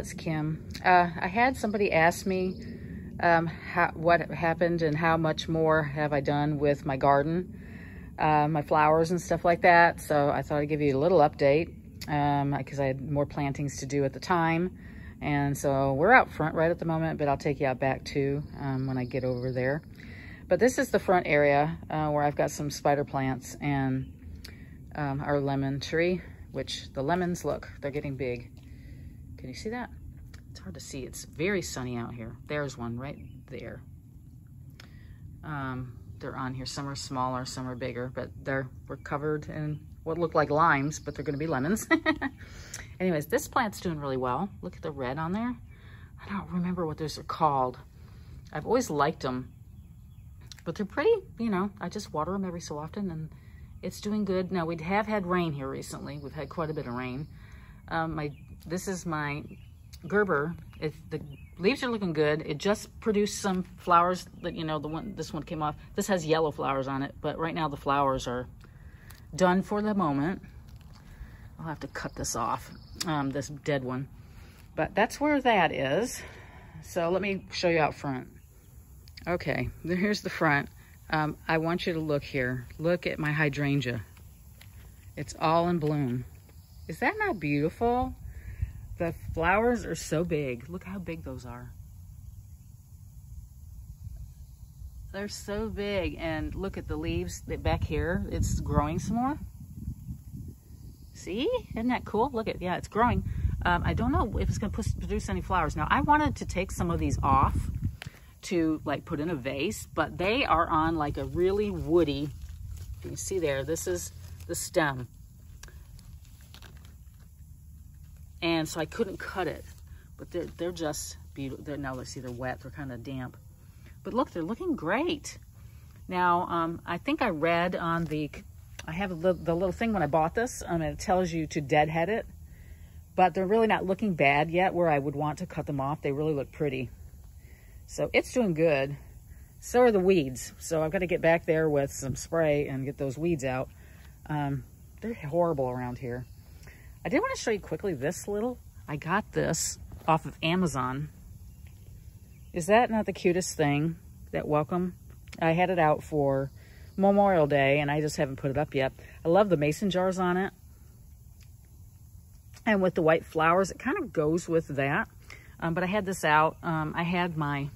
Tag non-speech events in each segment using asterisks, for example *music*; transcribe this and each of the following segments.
it's Kim. Uh, I had somebody ask me um, how, what happened and how much more have I done with my garden, uh, my flowers and stuff like that. So I thought I'd give you a little update because um, I had more plantings to do at the time. And so we're out front right at the moment, but I'll take you out back too um, when I get over there. But this is the front area uh, where I've got some spider plants and um, our lemon tree, which the lemons, look, they're getting big. Can you see that? It's hard to see. It's very sunny out here. There's one right there. Um, they're on here. Some are smaller, some are bigger, but they're we're covered in what look like limes, but they're going to be lemons. *laughs* Anyways, this plant's doing really well. Look at the red on there. I don't remember what those are called. I've always liked them, but they're pretty, you know, I just water them every so often and it's doing good. Now we have had rain here recently. We've had quite a bit of rain. Um, my This is my Gerber. If the leaves are looking good, it just produced some flowers that, you know, the one, this one came off. This has yellow flowers on it, but right now the flowers are done for the moment. I'll have to cut this off, um, this dead one. But that's where that is. So let me show you out front. Okay, here's the front. Um, I want you to look here. Look at my hydrangea. It's all in bloom. Is that not beautiful? The flowers are so big. Look how big those are. They're so big. And look at the leaves that back here. It's growing some more. See? Isn't that cool? Look at, yeah, it's growing. Um, I don't know if it's going to produce any flowers. Now, I wanted to take some of these off to like put in a vase, but they are on like a really woody, you see there, this is the stem. And so I couldn't cut it, but they're, they're just beautiful. They're, now let's see, they're wet, they're kind of damp. But look, they're looking great. Now, um, I think I read on the, I have the, the little thing when I bought this, um, it tells you to deadhead it, but they're really not looking bad yet where I would want to cut them off. They really look pretty. So it's doing good. So are the weeds. So I've got to get back there with some spray and get those weeds out. Um, they're horrible around here. I did want to show you quickly this little. I got this off of Amazon. Is that not the cutest thing? That welcome? I had it out for Memorial Day and I just haven't put it up yet. I love the mason jars on it. And with the white flowers, it kind of goes with that. Um, but I had this out. Um, I had my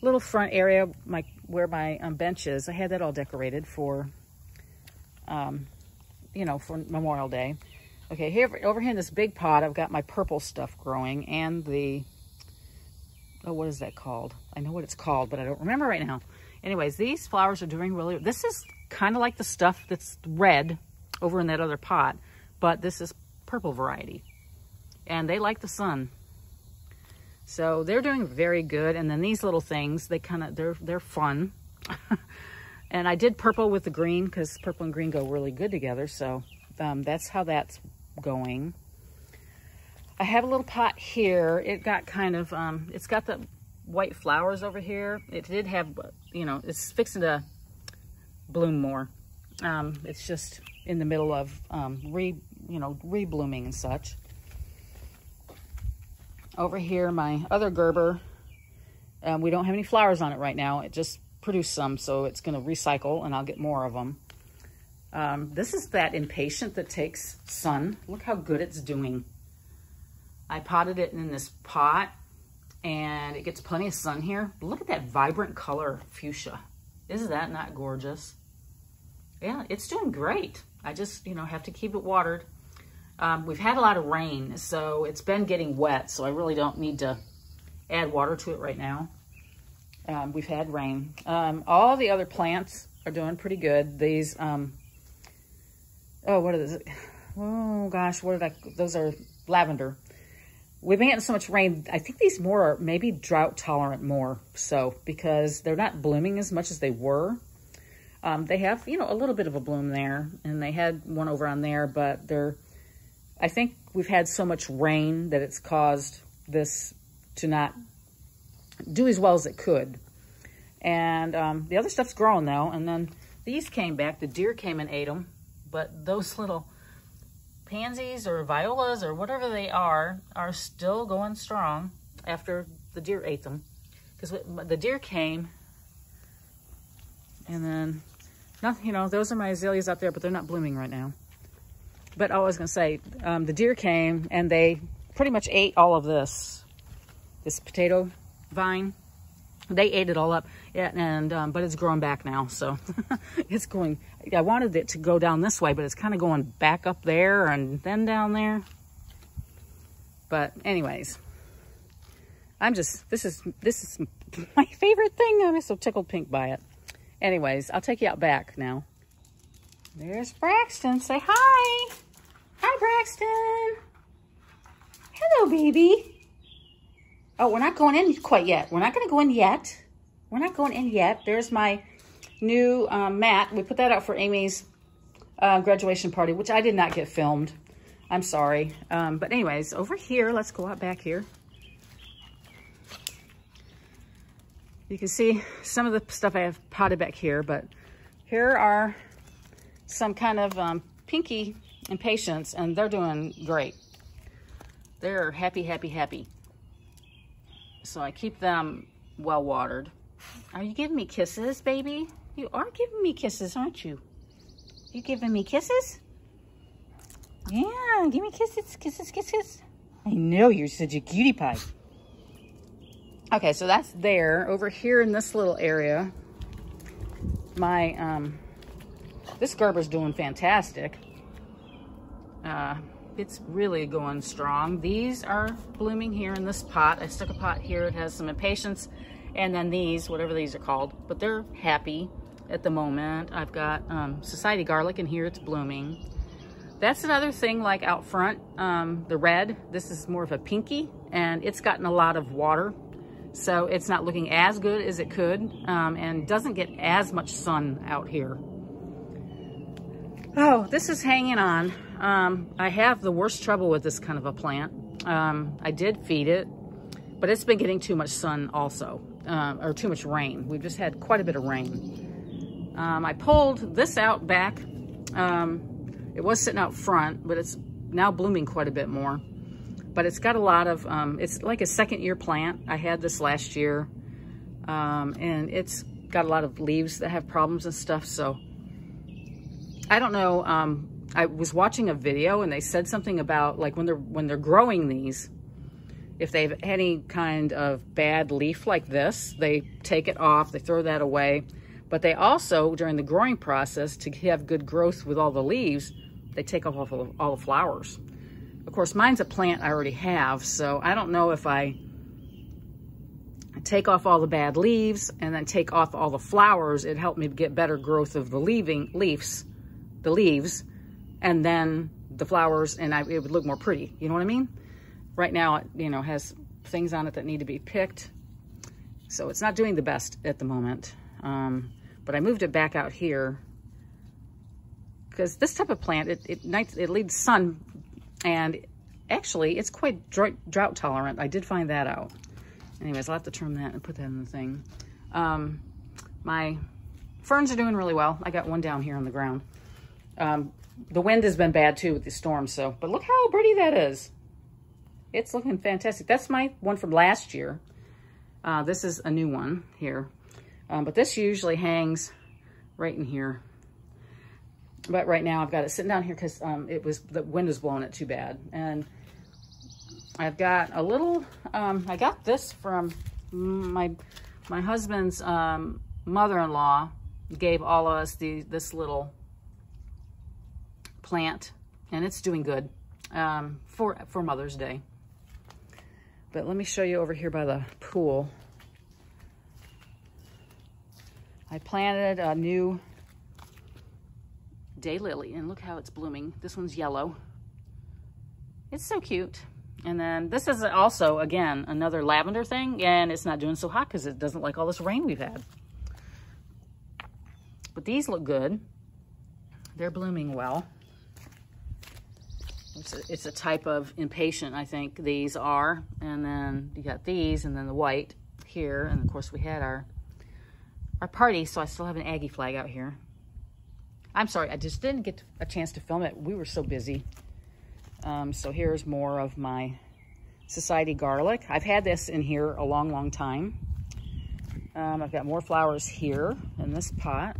little front area, my where my um, bench is. I had that all decorated for, um, you know, for Memorial Day. Okay, here over here in this big pot, I've got my purple stuff growing and the oh, what is that called? I know what it's called, but I don't remember right now. Anyways, these flowers are doing really, this is kind of like the stuff that's red over in that other pot, but this is purple variety. And they like the sun. So they're doing very good. And then these little things, they kind of, they're, they're fun. *laughs* and I did purple with the green because purple and green go really good together. So um, that's how that's going. I have a little pot here. It got kind of, um, it's got the white flowers over here. It did have, you know, it's fixing to bloom more. Um, it's just in the middle of um, re, you know, reblooming and such. Over here, my other Gerber, um, we don't have any flowers on it right now. It just produced some, so it's going to recycle, and I'll get more of them. Um, this is that impatient that takes sun. Look how good it's doing. I potted it in this pot and it gets plenty of sun here. Look at that vibrant color fuchsia. Isn't that not gorgeous? Yeah, it's doing great. I just, you know, have to keep it watered. Um, we've had a lot of rain, so it's been getting wet, so I really don't need to add water to it right now. Um, we've had rain. Um, all the other plants are doing pretty good. These, um, oh, what is it? Oh, gosh, what did I, those are lavender we've been getting so much rain. I think these more are maybe drought tolerant more so because they're not blooming as much as they were. Um, they have, you know, a little bit of a bloom there and they had one over on there, but they're, I think we've had so much rain that it's caused this to not do as well as it could. And um, the other stuff's growing though. And then these came back. The deer came and ate them. But those *laughs* little pansies or violas or whatever they are, are still going strong after the deer ate them. Because the deer came and then, nothing, you know, those are my azaleas out there, but they're not blooming right now. But I was going to say, um, the deer came and they pretty much ate all of this, this potato vine. They ate it all up, yeah, and um, but it's growing back now, so *laughs* it's going. I wanted it to go down this way, but it's kind of going back up there and then down there. But anyways, I'm just this is this is *laughs* my favorite thing. I'm so tickled pink by it. Anyways, I'll take you out back now. There's Braxton. Say hi. Hi, Braxton. Hello, baby. Oh, we're not going in quite yet. We're not going to go in yet. We're not going in yet. There's my new um, mat. We put that out for Amy's uh, graduation party, which I did not get filmed. I'm sorry. Um, but anyways, over here, let's go out back here. You can see some of the stuff I have potted back here, but here are some kind of um, pinky impatiens, and they're doing great. They're happy, happy, happy. So I keep them well watered. Are you giving me kisses, baby? You are giving me kisses, aren't you? You giving me kisses? Yeah, give me kisses, kisses, kisses. I know, you're such a cutie pie. Okay, so that's there. Over here in this little area, my, um, this Gerber's doing fantastic. Uh, it's really going strong. These are blooming here in this pot. I stuck a pot here. It has some impatiens. And then these, whatever these are called, but they're happy at the moment. I've got um, Society Garlic in here. It's blooming. That's another thing like out front, um, the red. This is more of a pinky and it's gotten a lot of water. So it's not looking as good as it could um, and doesn't get as much sun out here. Oh, this is hanging on. Um, I have the worst trouble with this kind of a plant. Um, I did feed it, but it's been getting too much sun also, uh, or too much rain. We've just had quite a bit of rain. Um, I pulled this out back. Um, it was sitting out front, but it's now blooming quite a bit more. But it's got a lot of, um, it's like a second year plant. I had this last year, um, and it's got a lot of leaves that have problems and stuff, so I don't know, um, I was watching a video and they said something about like when they're when they're growing these, if they have any kind of bad leaf like this, they take it off, they throw that away. But they also, during the growing process, to have good growth with all the leaves, they take off all all the flowers. Of course, mine's a plant I already have, so I don't know if I take off all the bad leaves and then take off all the flowers, it helped me get better growth of the leaving leaves, the leaves, and then the flowers and I, it would look more pretty. You know what I mean? Right now, it, you know, has things on it that need to be picked. So it's not doing the best at the moment. Um, but I moved it back out here because this type of plant, it, it, it needs sun and actually it's quite drought tolerant. I did find that out. Anyways, I'll have to trim that and put that in the thing. Um, my ferns are doing really well. I got one down here on the ground. Um, the wind has been bad too with the storm. So, but look how pretty that is. It's looking fantastic. That's my one from last year. Uh, this is a new one here. Um, but this usually hangs right in here. But right now I've got it sitting down here because um, it was the wind was blowing it too bad. And I've got a little, um, I got this from my my husband's um, mother-in-law gave all of us the this little plant and it's doing good um, for, for Mother's Day. But let me show you over here by the pool. I planted a new daylily and look how it's blooming. This one's yellow. It's so cute. And then this is also, again, another lavender thing, and it's not doing so hot because it doesn't like all this rain we've had. But these look good. They're blooming well. It's a, it's a type of impatient, I think these are. And then you got these and then the white here. And of course we had our, our party, so I still have an Aggie flag out here. I'm sorry, I just didn't get a chance to film it. We were so busy. Um, so here's more of my Society garlic. I've had this in here a long, long time. Um, I've got more flowers here in this pot.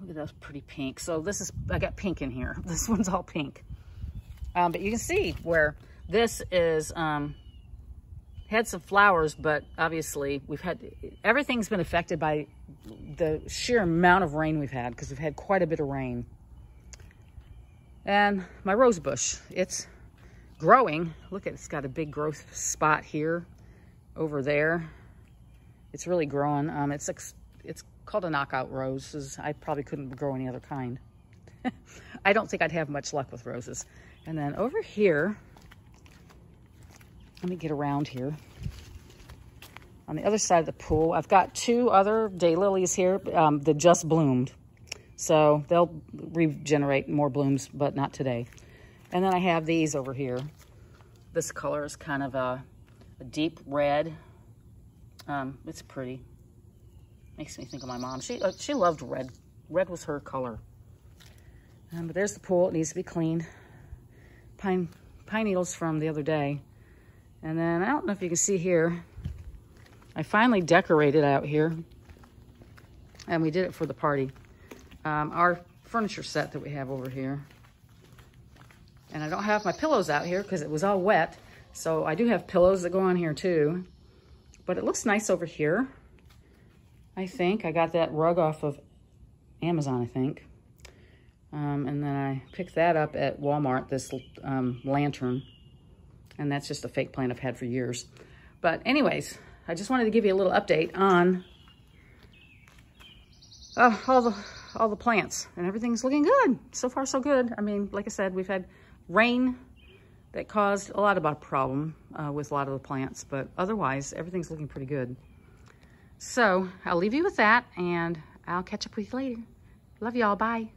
Look at those pretty pink. So this is, I got pink in here. *laughs* This one's all pink. Um, but you can see where this is, um, had some flowers, but obviously we've had, everything's been affected by the sheer amount of rain we've had because we've had quite a bit of rain. And my rose bush, it's growing. Look at it's got a big growth spot here, over there. It's really growing. Um, it's it's called a knockout rose. I probably couldn't grow any other kind. *laughs* I don't think I'd have much luck with roses. And then over here, let me get around here. On the other side of the pool, I've got two other daylilies here um, that just bloomed. So they'll regenerate more blooms, but not today. And then I have these over here. This color is kind of a, a deep red. Um, it's pretty. Makes me think of my mom. She uh, she loved red. Red was her color. Um, but there's the pool. It needs to be cleaned. Pine, pine needles from the other day. And then I don't know if you can see here. I finally decorated out here. And we did it for the party um, our furniture set that we have over here. And I don't have my pillows out here because it was all wet. So I do have pillows that go on here too. But it looks nice over here. I think. I got that rug off of Amazon, I think. Um, and then I picked that up at Walmart, this um, lantern. And that's just a fake plant I've had for years. But anyways, I just wanted to give you a little update on uh, all the all the plants and everything's looking good. So far, so good. I mean, like I said, we've had rain that caused a lot of a problem uh, with a lot of the plants, but otherwise, everything's looking pretty good. So I'll leave you with that and I'll catch up with you later. Love y'all. Bye.